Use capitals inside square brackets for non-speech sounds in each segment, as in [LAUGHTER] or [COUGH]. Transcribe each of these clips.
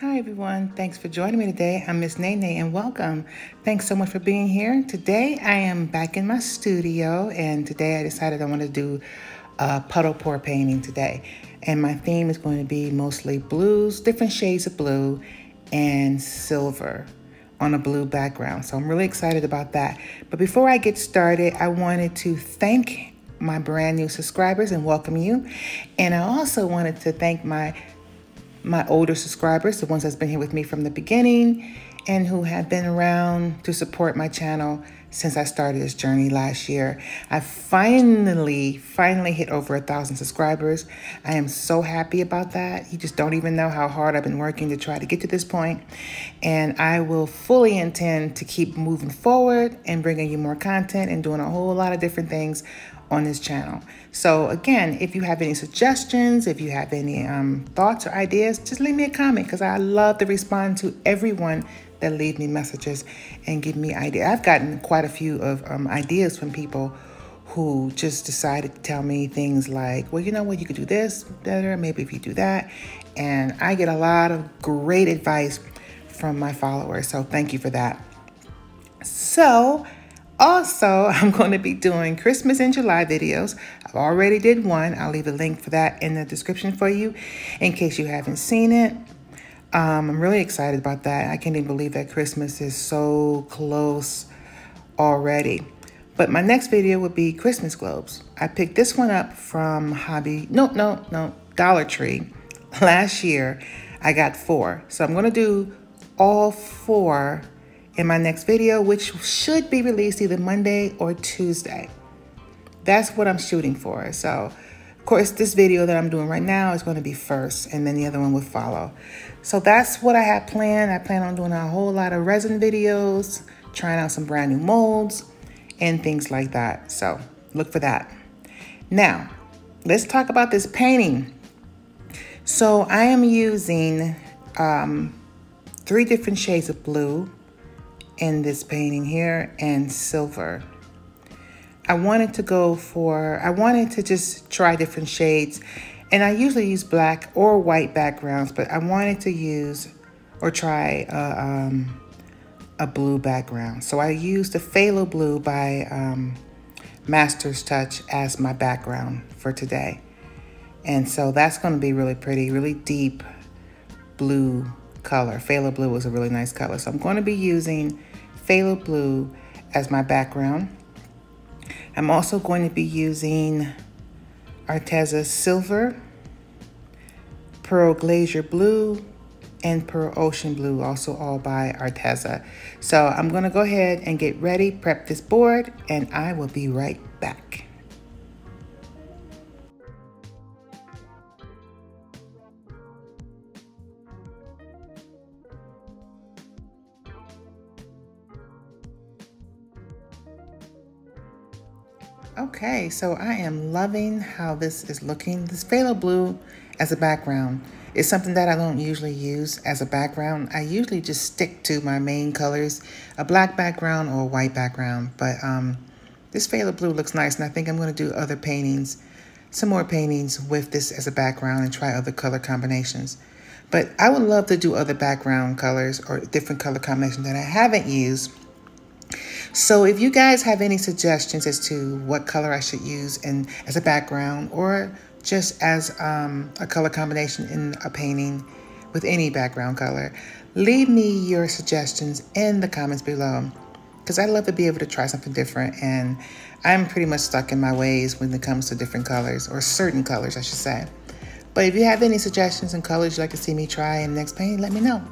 Hi everyone, thanks for joining me today. I'm Miss Nay Nay and welcome. Thanks so much for being here. Today I am back in my studio and today I decided I want to do a puddle pour painting today. And my theme is going to be mostly blues, different shades of blue and silver on a blue background. So I'm really excited about that. But before I get started, I wanted to thank my brand new subscribers and welcome you. And I also wanted to thank my my older subscribers, the ones that's been here with me from the beginning and who have been around to support my channel since I started this journey last year. I finally, finally hit over a thousand subscribers. I am so happy about that. You just don't even know how hard I've been working to try to get to this point. And I will fully intend to keep moving forward and bringing you more content and doing a whole lot of different things on this channel. So again, if you have any suggestions, if you have any um, thoughts or ideas, just leave me a comment because I love to respond to everyone that leave me messages and give me ideas. I've gotten quite a few of um, ideas from people who just decided to tell me things like, well, you know what, you could do this better, maybe if you do that. And I get a lot of great advice from my followers. So thank you for that. So also, [LAUGHS] I'm going to be doing Christmas in July videos. I've already did one. I'll leave a link for that in the description for you in case you haven't seen it. Um, I'm really excited about that. I can't even believe that Christmas is so close already. But my next video would be Christmas globes. I picked this one up from Hobby, no, no, no, Dollar Tree. [LAUGHS] Last year, I got four. So I'm gonna do all four in my next video, which should be released either Monday or Tuesday. That's what I'm shooting for. So, course, this video that I'm doing right now is going to be first, and then the other one will follow. So that's what I have planned. I plan on doing a whole lot of resin videos, trying out some brand new molds, and things like that. So look for that. Now, let's talk about this painting. So I am using um, three different shades of blue, in this painting here and silver. I wanted to go for, I wanted to just try different shades and I usually use black or white backgrounds, but I wanted to use or try a, um, a blue background. So I used the Phthalo Blue by um, Master's Touch as my background for today. And so that's going to be really pretty, really deep blue color. Phthalo Blue was a really nice color. So I'm going to be using Phthalo Blue as my background. I'm also going to be using Arteza Silver, Pearl Glacier Blue, and Pearl Ocean Blue, also all by Arteza. So I'm gonna go ahead and get ready, prep this board, and I will be right back. Okay, so I am loving how this is looking. This phthalo blue as a background is something that I don't usually use as a background. I usually just stick to my main colors, a black background or a white background. But um, this phthalo blue looks nice, and I think I'm going to do other paintings, some more paintings with this as a background and try other color combinations. But I would love to do other background colors or different color combinations that I haven't used so if you guys have any suggestions as to what color I should use in as a background or just as um, a color combination in a painting with any background color, leave me your suggestions in the comments below because I'd love to be able to try something different and I'm pretty much stuck in my ways when it comes to different colors or certain colors, I should say. But if you have any suggestions and colors you'd like to see me try in the next painting, let me know.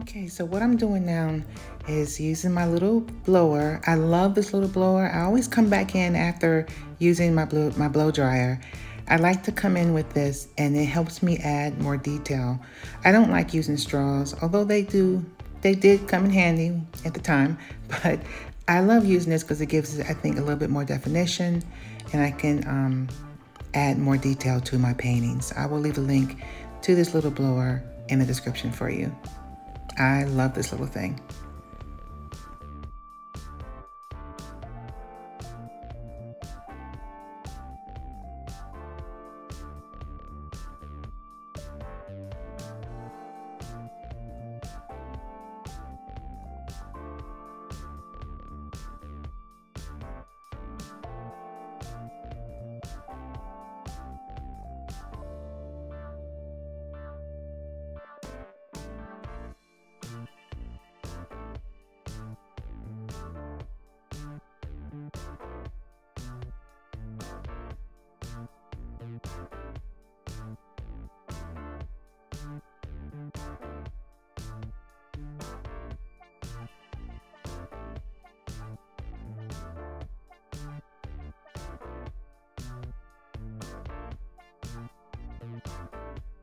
Okay, so what I'm doing now is using my little blower. I love this little blower. I always come back in after using my blow, my blow dryer. I like to come in with this and it helps me add more detail. I don't like using straws, although they do, they did come in handy at the time, [LAUGHS] but I love using this because it gives I think, a little bit more definition and I can um, add more detail to my paintings. I will leave a link to this little blower in the description for you. I love this little thing. All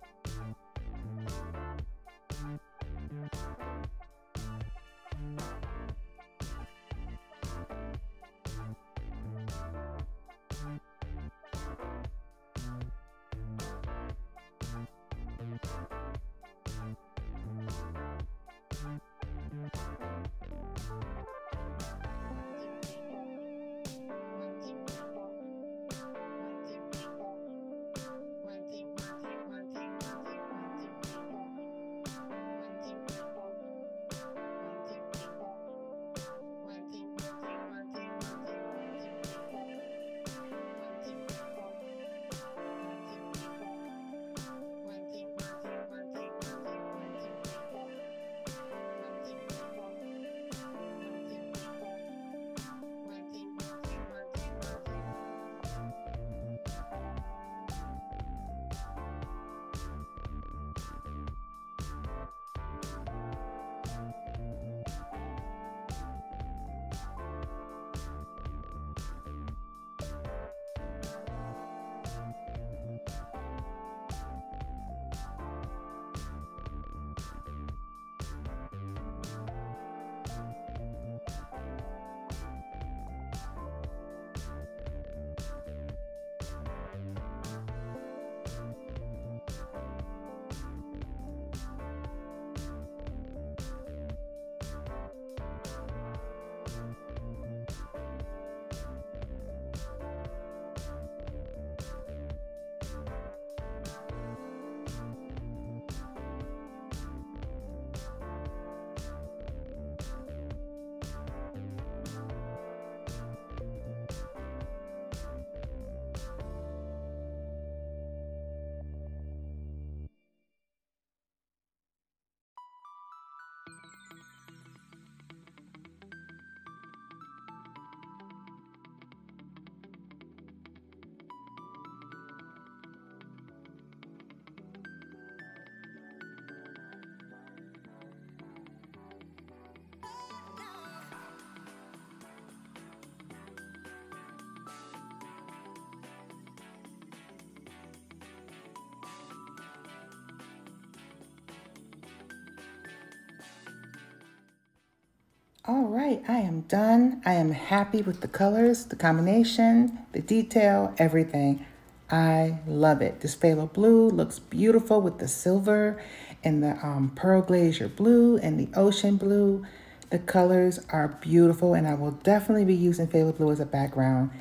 right, I am done. I am happy with the colors, the combination, the detail, everything. I love it. This phthalo blue looks beautiful with the silver and the um, pearl glacier blue and the ocean blue. The colors are beautiful and I will definitely be using phthalo blue as a background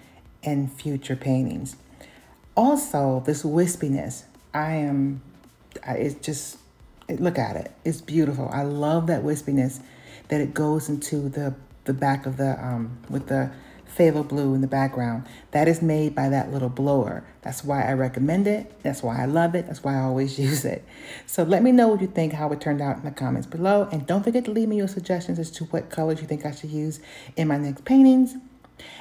in future paintings. Also, this wispiness, I am, it's just, look at it. It's beautiful. I love that wispiness that it goes into the, the back of the, um, with the phthalo blue in the background. That is made by that little blower. That's why I recommend it. That's why I love it. That's why I always [LAUGHS] use it. So let me know what you think, how it turned out in the comments below. And don't forget to leave me your suggestions as to what colors you think I should use in my next paintings.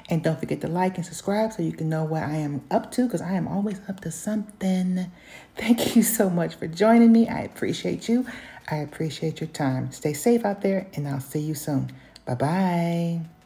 And don't forget to like and subscribe so you can know what I am up to because I am always up to something. Thank [LAUGHS] you so much for joining me. I appreciate you. I appreciate your time. Stay safe out there, and I'll see you soon. Bye bye.